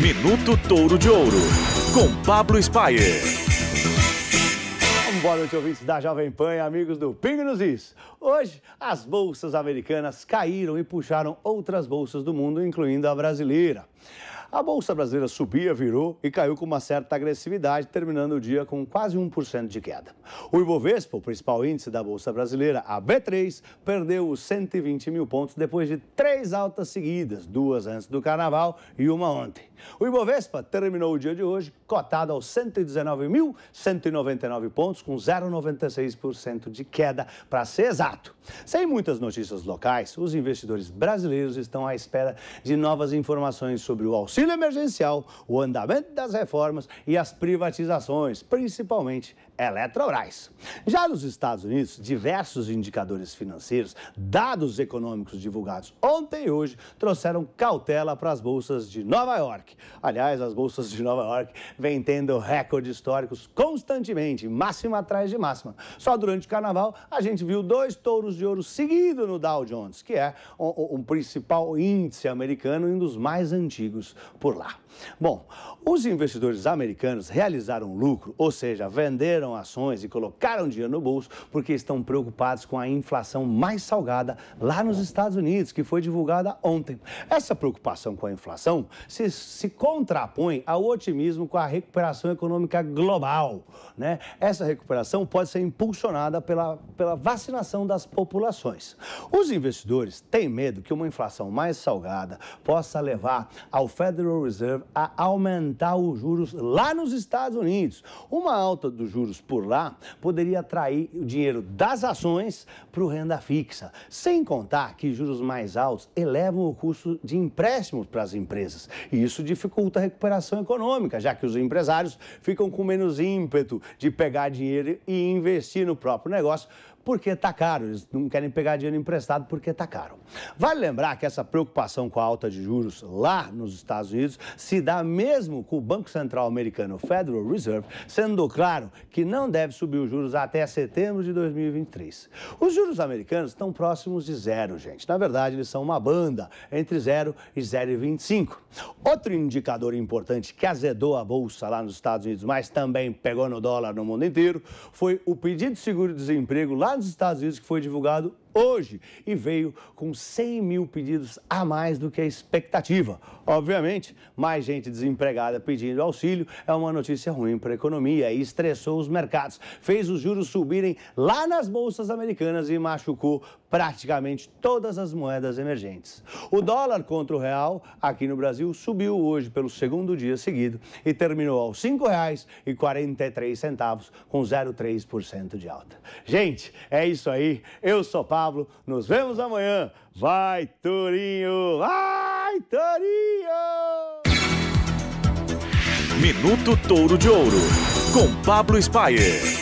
Minuto Touro de Ouro, com Pablo Spayer. Boa noite, ouvintes da Jovem Pan e amigos do Pingo nos Is. Hoje, as bolsas americanas caíram e puxaram outras bolsas do mundo, incluindo a brasileira. A Bolsa Brasileira subia, virou e caiu com uma certa agressividade, terminando o dia com quase 1% de queda. O Ibovespa, o principal índice da Bolsa Brasileira, a B3, perdeu os 120 mil pontos depois de três altas seguidas, duas antes do Carnaval e uma ontem. O Ibovespa terminou o dia de hoje cotado aos 119.199 pontos, com 0,96% de queda, para ser exato. Sem muitas notícias locais, os investidores brasileiros estão à espera de novas informações sobre o auxílio emergencial, o andamento das reformas e as privatizações, principalmente Eletrobras. Já nos Estados Unidos, diversos indicadores financeiros, dados econômicos divulgados ontem e hoje, trouxeram cautela para as bolsas de Nova York. Aliás, as bolsas de Nova York vêm tendo recordes históricos constantemente, máxima atrás de máxima. Só durante o carnaval, a gente viu dois touros de ouro seguidos no Dow Jones, que é o, o principal índice americano e um dos mais antigos por lá. Bom, os investidores americanos realizaram lucro, ou seja, venderam ações e colocaram dinheiro no bolso porque estão preocupados com a inflação mais salgada lá nos Estados Unidos, que foi divulgada ontem. Essa preocupação com a inflação se, se contrapõe ao otimismo com a recuperação econômica global. Né? Essa recuperação pode ser impulsionada pela, pela vacinação das populações. Os investidores têm medo que uma inflação mais salgada possa levar ao Federal Reserve a aumentar os juros lá nos Estados Unidos. Uma alta dos juros por lá poderia atrair o dinheiro das ações para o renda fixa. Sem contar que juros mais altos elevam o custo de empréstimos para as empresas. E isso dificulta a recuperação econômica, já que os empresários ficam com menos ímpeto de pegar dinheiro e investir no próprio negócio porque está caro. Eles não querem pegar dinheiro emprestado porque está caro. Vale lembrar que essa preocupação com a alta de juros lá nos Estados Unidos se dá mesmo com o Banco Central americano, Federal Reserve, sendo claro que não deve subir os juros até setembro de 2023. Os juros americanos estão próximos de zero, gente. Na verdade, eles são uma banda entre zero e 0,25. Outro indicador importante que azedou a bolsa lá nos Estados Unidos, mas também pegou no dólar no mundo inteiro, foi o pedido de seguro-desemprego lá nos Estados Unidos que foi divulgado hoje e veio com 100 mil pedidos a mais do que a expectativa. Obviamente, mais gente desempregada pedindo auxílio é uma notícia ruim para a economia e estressou os mercados, fez os juros subirem lá nas bolsas americanas e machucou praticamente todas as moedas emergentes. O dólar contra o real aqui no Brasil subiu hoje pelo segundo dia seguido e terminou aos R$ 5,43 com 0,3% de alta. Gente, é isso aí. Eu sou Pablo. Nos vemos amanhã. Vai, Torinho! Vai, Torinho! Minuto Touro de Ouro, com Pablo Spayer.